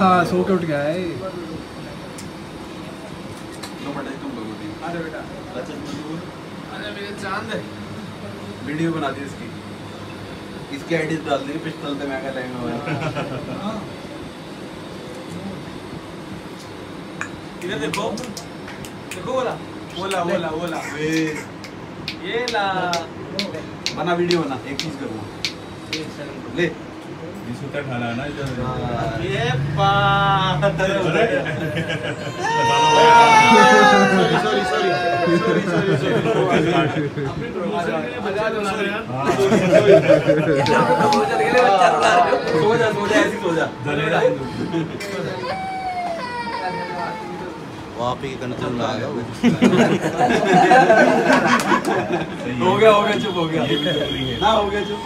हाँ सो के उठ गया है। लो बेटा तुम लोगों ने अरे बेटा। बचत मजदूर अरे मेरे चाँद है। वीडियो बना दी इसकी। इसकी आईडी डाल दी पिस्टल पे मैं कर लेंगे इधर देखो। देखो बोला बोला बोला बोला ये ला बना वीडियो बना। एक चीज़ करूँगा। ले। सूता ठाला ना इधर? ये sorry sorry sorry sorry sorry अपने प्रमोशन के लिए बचा लो ना यार सो जा सो जा ऐसी सो जा वहाँ पे कंट्रोल में आ गया हो गया हो गया। चुप हो गया ज़रूरी है ना हो गया चुप।